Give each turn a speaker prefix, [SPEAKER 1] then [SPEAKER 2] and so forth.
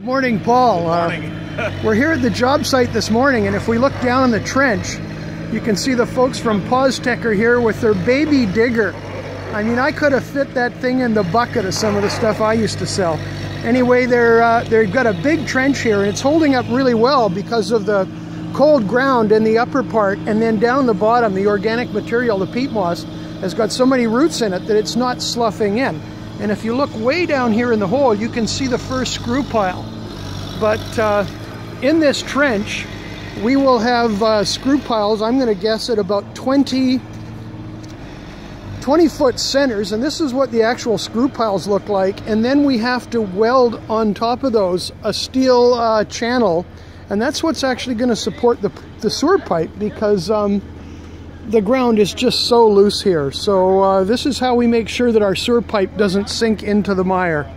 [SPEAKER 1] Good morning, Paul.
[SPEAKER 2] Good morning.
[SPEAKER 1] Uh, we're here at the job site this morning, and if we look down in the trench, you can see the folks from PosTech are here with their baby digger. I mean, I could have fit that thing in the bucket of some of the stuff I used to sell. Anyway, they're, uh, they've got a big trench here, and it's holding up really well because of the cold ground in the upper part, and then down the bottom, the organic material, the peat moss, has got so many roots in it that it's not sloughing in. And if you look way down here in the hole, you can see the first screw pile. But uh, in this trench, we will have uh, screw piles, I'm going to guess at about 20, 20 foot centers. And this is what the actual screw piles look like. And then we have to weld on top of those a steel uh, channel. And that's what's actually going to support the, the sewer pipe because um, the ground is just so loose here. So uh, this is how we make sure that our sewer pipe doesn't sink into the mire.